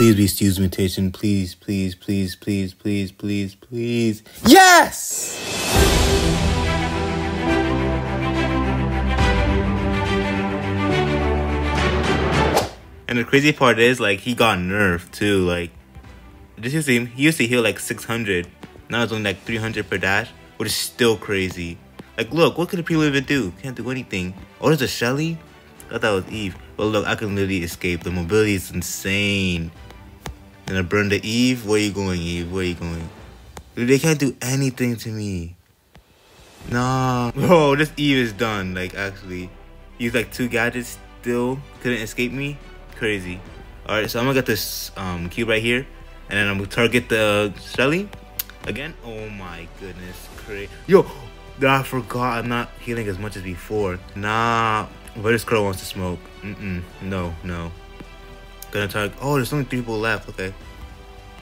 Please be Stu's mutation. Please, please, please, please, please, please, please. Yes! And the crazy part is, like, he got nerfed too. Like, you see him? He used to heal like 600. Now it's only like 300 per dash, which is still crazy. Like, look, what could the people even do? Can't do anything. Oh, there's a Shelly? I thought that was Eve. But look, I can literally escape. The mobility is insane. I burn the Eve. Where you going, Eve? Where you going? Dude, they can't do anything to me. Nah. Bro, this Eve is done. Like, actually. Use like two gadgets still. Couldn't escape me. Crazy. Alright, so I'm gonna get this um, cube right here. And then I'm gonna target the Shelly. Again. Oh my goodness. Crazy. Yo, I forgot I'm not healing as much as before. Nah. But this girl wants to smoke. Mm-mm. No, no. Gonna target. Oh, there's only three people left. Okay.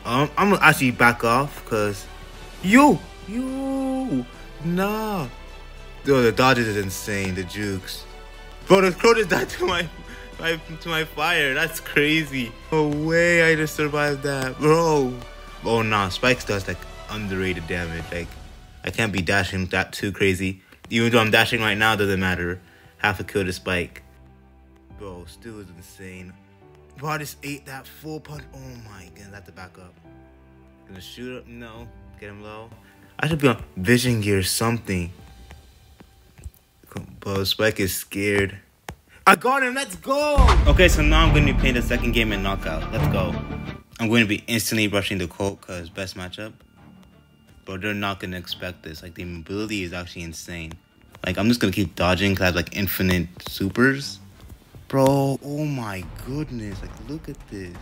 Um, I'm gonna actually back off because, yo, yo, nah. Yo, the dodges is insane. The jukes, bro. The crow just died to my, my, to my fire. That's crazy. No way, I just survived that, bro. Oh nah, spikes does like underrated damage. Like, I can't be dashing that too crazy. Even though I'm dashing right now, doesn't matter. Half a kill to spike. Bro, still is insane. Bro, ate that full punch. Oh my goodness, I have to back up. Gonna shoot up? No. Get him low. I should be on vision gear or something. Bro, Spike is scared. I got him, let's go! Okay, so now I'm gonna be playing the second game in Knockout. Let's go. I'm going to be instantly rushing the Colt because best matchup. But they're not gonna expect this. Like the mobility is actually insane. Like I'm just gonna keep dodging because I have like infinite supers. Bro, oh my goodness. Like look at this.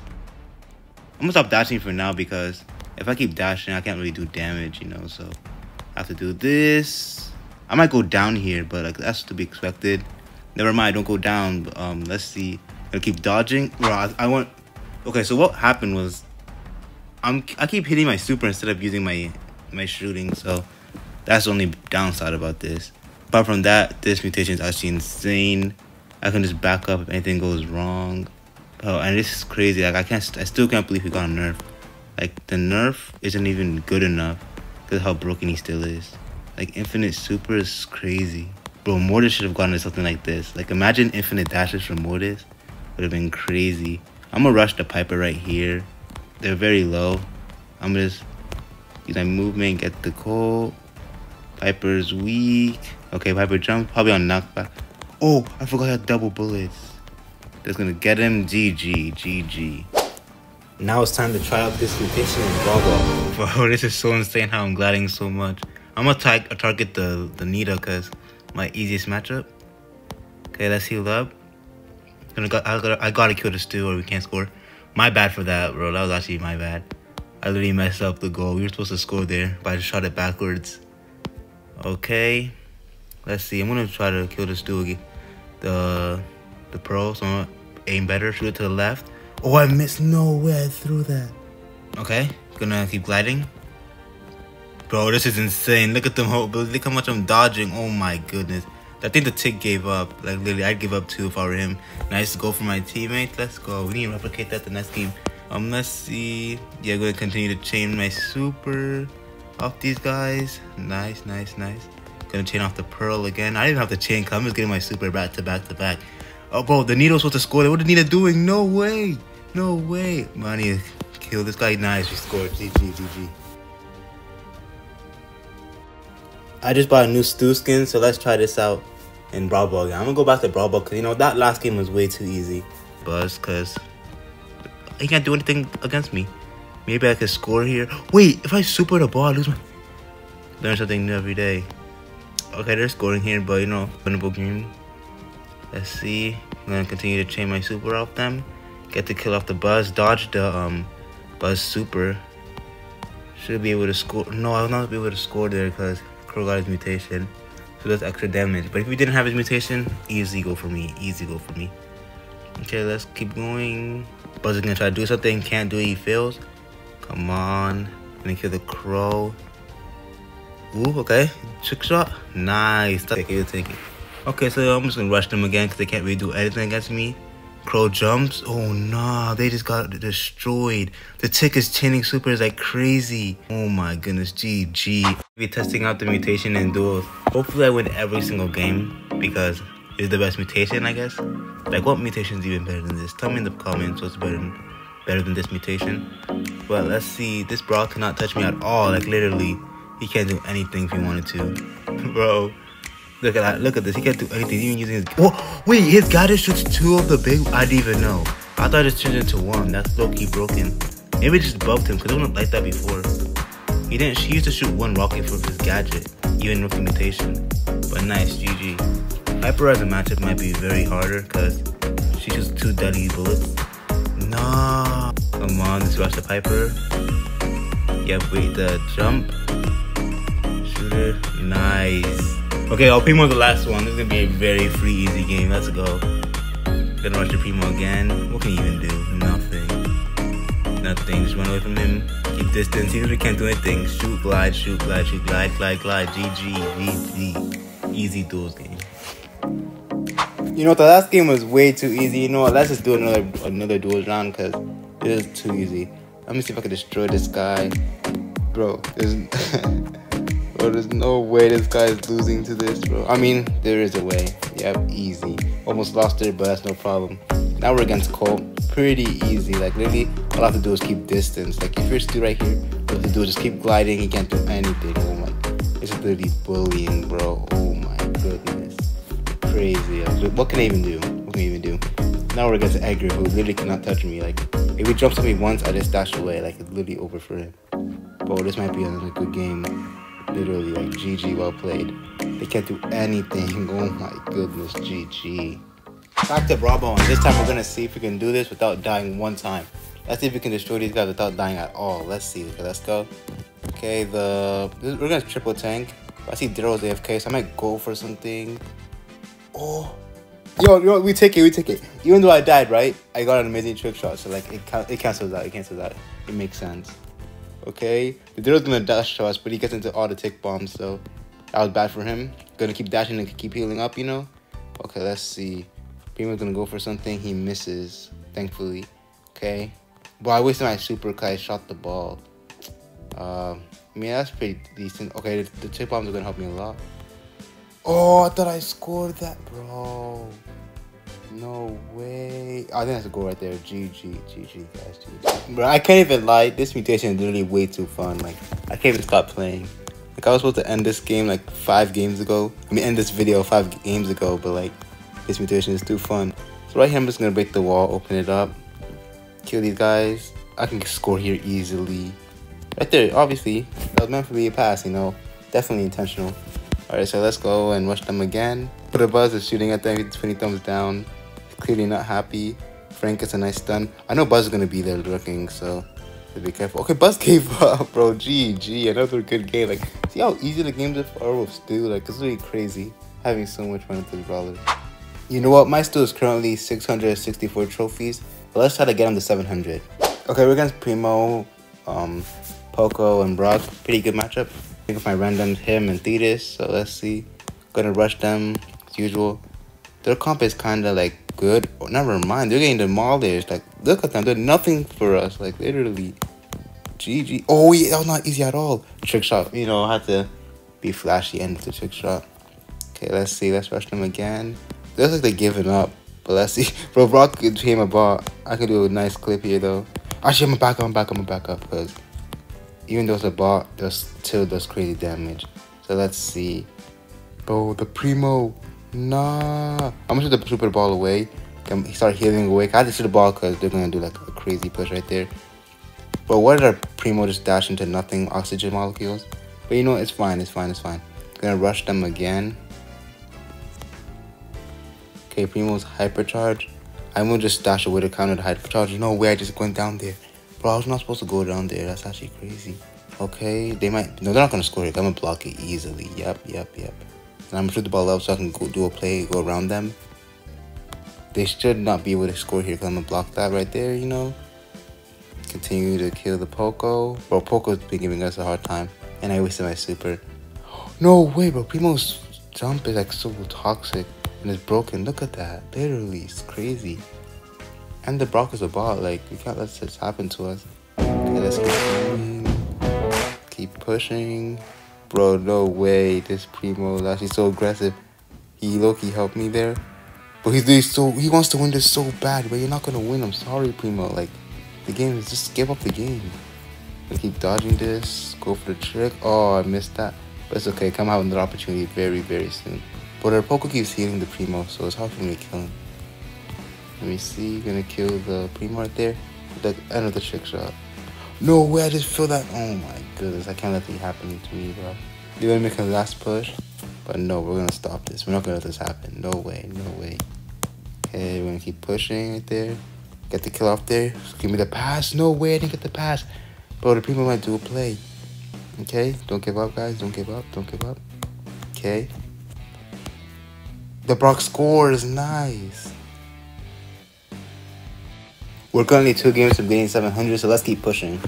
I'm gonna stop dashing for now because if I keep dashing, I can't really do damage, you know, so I have to do this. I might go down here, but like that's to be expected. Never mind, don't go down. Um, let's see. i keep dodging. Bro, I, I want. Okay, so what happened was, I'm I keep hitting my super instead of using my my shooting, so that's the only downside about this. Apart from that, this mutation is actually insane. I can just back up if anything goes wrong. Oh, and this is crazy. Like I can't, I still can't believe he got a nerf. Like the nerf isn't even good enough because how broken he still is. Like infinite super is crazy. Bro, Mortis should have gotten something like this. Like imagine infinite dashes from Mortis. Would have been crazy. I'm gonna rush the Piper right here. They're very low. I'm gonna just use my movement, get the Colt. Piper's weak. Okay, Piper jump. Probably on knockback. Oh, I forgot I had double bullets. That's gonna get him. GG. GG. Now it's time to try out this mutation in Brawl Bro, this is so insane how I'm gliding so much. I'm gonna tar uh, target the, the Nita because my easiest matchup. Okay, let's heal up. I gotta, I gotta, I gotta kill the Stu or we can't score. My bad for that, bro. That was actually my bad. I literally messed up the goal. We were supposed to score there, but I just shot it backwards. Okay. Let's see. I'm gonna try to kill this dude. The the pro. So I'm gonna aim better. Shoot it to the left. Oh, I missed. No way I threw that. Okay. Gonna keep gliding. Bro, this is insane. Look at them. Look how much I'm dodging. Oh my goodness. I think the tick gave up. Like literally, I'd give up too if I were him. Nice to go for my teammate. Let's go. We need to replicate that the next game. Um, let's see. Yeah, I'm gonna continue to chain my super off these guys. Nice, nice, nice. Gonna chain off the pearl again. I didn't have to chain. I'm just getting my super back to back to back. Oh, bro, the Nita's supposed to score. What is Nita doing? No way. No way. Man, I kill this guy. Nice. We scored. GG, GG. I just bought a new Stu skin, so let's try this out in Brawl Ball. I'm gonna go back to Brawl Ball because you know that last game was way too easy. Buzz, cause he can't do anything against me. Maybe I could score here. Wait, if I super the ball, I lose my. Learn something new every day. Okay, they're scoring here, but you know, winnable game. Let's see. I'm gonna continue to chain my super off them. Get the kill off the buzz. Dodge the um buzz super. Should be able to score. No, I'll not be able to score there because Crow got his mutation. So that's extra damage. But if we didn't have his mutation, easy go for me. Easy go for me. Okay, let's keep going. Buzz is gonna try to do something. Can't do it. He fails. Come on. Gonna kill the crow. Ooh, okay. Trick shot. Nice. Take it, take it. Okay, so I'm just gonna rush them again because they can't really do anything against me. Crow jumps. Oh nah, they just got destroyed. The tick is chaining supers like crazy. Oh my goodness, GG. Be testing out the mutation in duels. Hopefully I win every single game because it's the best mutation, I guess. Like what mutation is even better than this? Tell me in the comments what's better than better than this mutation. But let's see. This bro cannot touch me at all. Like literally, he can't do anything if he wanted to. Bro. Look at that. Look at this. He can't do anything. Even using his. Oh, wait, his guy shoots two of the big. I didn't even know. I thought it turned into one. That's low key broken. Maybe it just buffed him because it wasn't like that before. He didn't. She used to shoot one rocket for his gadget, even with limitation. But nice, GG. Piper as a matchup might be very harder because she shoots two deadly bullets. Nah. Come on, this rush the Piper. Yep, wait, the jump. Nice. Okay, I'll Primo the last one. This is gonna be a very free, easy game. Let's go. Gonna rush the Primo again. What can he even do? Nothing. Nothing. Just run away from him. Keep distance. He really can't do anything. Shoot, glide, shoot, glide, shoot, glide, glide, glide. GG, GG. Easy duels game. You know, what? the last game was way too easy. You know what? Let's just do another another duels round because it is too easy. Let me see if I can destroy this guy. Bro, Bro, there's no way this guy is losing to this, bro. I mean, there is a way. Yep, easy. Almost lost it, but that's no problem. Now we're against Colt. Pretty easy. Like, literally, all I have to do is keep distance. Like, if you're still right here, all I have to do is just keep gliding. He can't do anything. Oh my. It's literally bullying, bro. Oh my goodness. Crazy. What can I even do? What can I even do? Now we're against Edgar, who literally cannot touch me. Like, if he jumps on me once, I just dash away. Like, it's literally over for him. Bro, this might be another good game. Literally, like, GG, well played. They can't do anything. Oh my goodness, GG. Back to Brawl Ball, and this time we're gonna see if we can do this without dying one time. Let's see if we can destroy these guys without dying at all. Let's see. Okay, let's go. Okay, the we're gonna triple tank. I see Darryl's AFK, so I might go for something. Oh, yo, yo, we take it, we take it. Even though I died, right? I got an amazing trick shot, so like it it cancels out, it cancels out. It makes sense. Okay, the Darryl's gonna dash to us, but he gets into all the tick bombs, so that was bad for him. Gonna keep dashing and keep healing up, you know. Okay, let's see. Primo's gonna go for something. He misses, thankfully. Okay. But I wasted my super because I shot the ball. Uh, I mean, that's pretty decent. Okay, the, the tick bombs are gonna help me a lot. Oh, I thought I scored that, bro. No way. I think that's a goal right there. GG, GG, guys, GG. Bro, I can't even lie. This mutation is literally way too fun. Like, I can't even stop playing. Like, I was supposed to end this game like five games ago. I mean, end this video five games ago, but like, this mutation is too fun. So right here, I'm just gonna break the wall, open it up, kill these guys. I can score here easily. Right there, obviously, that was meant for me a pass, you know. Definitely intentional. Alright, so let's go and rush them again. Put a buzz is shooting at them, 20 thumbs down. Clearly not happy. Frank gets a nice stun. I know Buzz is gonna be there looking, so be careful. Okay, Buzz gave up, bro. GG, another good game. Like, see how easy the games are for us, dude? Like, it's really crazy having so much fun with this brawler. You know what? My still is currently 664 trophies, but let's try to get him to 700. Okay, we're against Primo, um, Poco, and Brock. Pretty good matchup. Think if my randoms him and Thetis, so let's see. Gonna rush them as usual. Their comp is kind of like good. Oh, never mind, they're getting demolished. Like, look at them, they're nothing for us. Like, literally. GG. Oh, yeah, that was not easy at all. Trick shot, you know, I had to be flashy end of the trick shot. Okay, let's see. Let's rush them again. Looks like they're giving up. But let's see. Bro, Brock became a bot. I can do a nice clip here, though. Actually, I'm back up. I'm back up. I'm back up. Because even though it's a bot, it still does crazy damage. So let's see. Bro, the Primo. Nah. I'm gonna shoot the super ball away. He started healing away. I had to shoot the ball because they're gonna do like a crazy push right there. But what did our Primo just dash into nothing oxygen molecules? But you know, it's fine, it's fine, it's fine. Gonna rush them again. Okay, Primo's hypercharge. I'm gonna just dash away to counter the hypercharge. No way, I just went down there. Bro, I was not supposed to go down there. That's actually crazy. Okay, they might. No, they're not gonna score it. I'm gonna block it easily. Yep, yep, yep. And I'm gonna the ball up so I can go do a play, go around them. They should not be able to score here because I'm gonna block that right there, you know. Continue to kill the Poco. Bro, Poco's been giving us a hard time. And I wasted my super. No way, bro. Primo's jump is like so toxic and it's broken. Look at that. Literally, it's crazy. And the Brock is a bot. Like, we can't let this happen to us. Okay, let's keep going. Keep pushing. Bro, no way. This Primo is actually so aggressive. He Loki helped me there. But he's doing so he wants to win this so bad, but you're not gonna win. I'm sorry, Primo. Like the game is just give up the game. I keep dodging this, go for the trick. Oh, I missed that. But it's okay. Come out with another opportunity very, very soon. But our Poco keeps healing the Primo, so it's hard for me to kill him. Let me see. Gonna kill the Primo right there. The end of the trick shot. No way, I just feel that. Oh my goodness, I can't let that happen to me, bro. You're gonna make a last push, but no, we're gonna stop this. We're not gonna let this happen. No way, no way. Okay, we're gonna keep pushing right there. Get the kill off there. Just give me the pass. No way, I didn't get the pass. Bro, the people might do a play. Okay, don't give up, guys. Don't give up. Don't give up. Okay. The Brock scores. Nice. We're currently two games from getting 700, so let's keep pushing.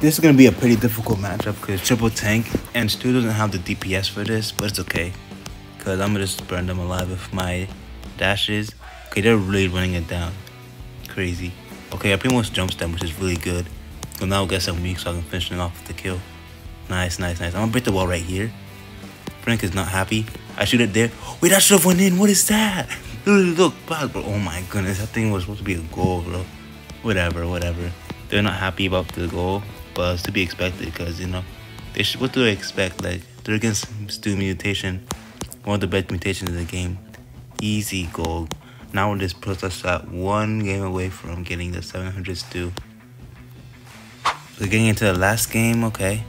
This is going to be a pretty difficult matchup because triple tank and Stu doesn't have the DPS for this, but it's okay. Because I'm going to just burn them alive with my dashes. Okay, they're really running it down. Crazy. Okay, I pretty much jumps them, which is really good. So now I guess I'm weak so I can finish it off with the kill. Nice, nice, nice. I'm going to break the wall right here. Frank is not happy. I shoot it there. Wait, that should have went in. What is that? Look, Look, bro. Oh my goodness, that thing was supposed to be a goal, bro. Whatever, whatever. They're not happy about the goal, but it's to be expected because you know they should. What do they expect? Like they're against Stu mutation, one of the best mutations in the game. Easy goal. Now this puts us at one game away from getting the 700 Stu. We're getting into the last game. Okay,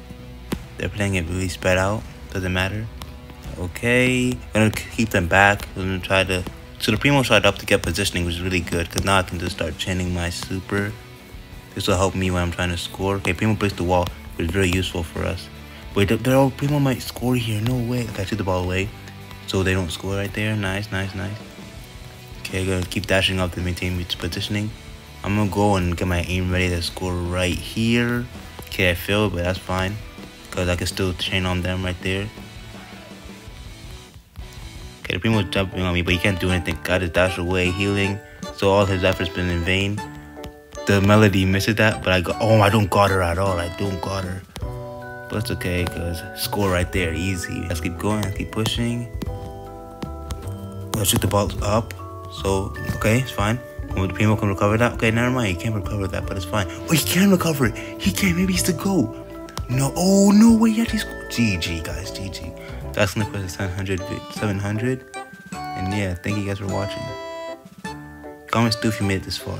they're playing it really spread out. Doesn't matter. Okay, gonna keep them back. We're gonna try to. So the Primo shot up to get positioning, was really good, because now I can just start chaining my super. This will help me when I'm trying to score. Okay, Primo breaks the wall, which is very useful for us. Wait, they're all, Primo might score here. No way. Okay, I took the ball away, so they don't score right there. Nice, nice, nice. Okay, gonna keep dashing up to maintain positioning. I'm gonna go and get my aim ready to score right here. Okay, I failed, but that's fine, because I can still chain on them right there. Okay, the Primo's jumping on me, but he can't do anything. Got his dash away, healing. So all his efforts been in vain. The Melodie misses that, but I go, Oh, I don't got her at all. I don't got her. But it's okay, because score right there, easy. Let's keep going, let's keep pushing. Let's shoot the ball up. So, okay, it's fine. The Primo can recover that, okay, never mind. He can't recover that, but it's fine. Oh, he can recover it. He can. Maybe he's the go. No, oh, no way. Yeah, he's GG, guys, GG. That's gonna put 700, 700. And yeah, thank you guys for watching. Comments still if you made it this far.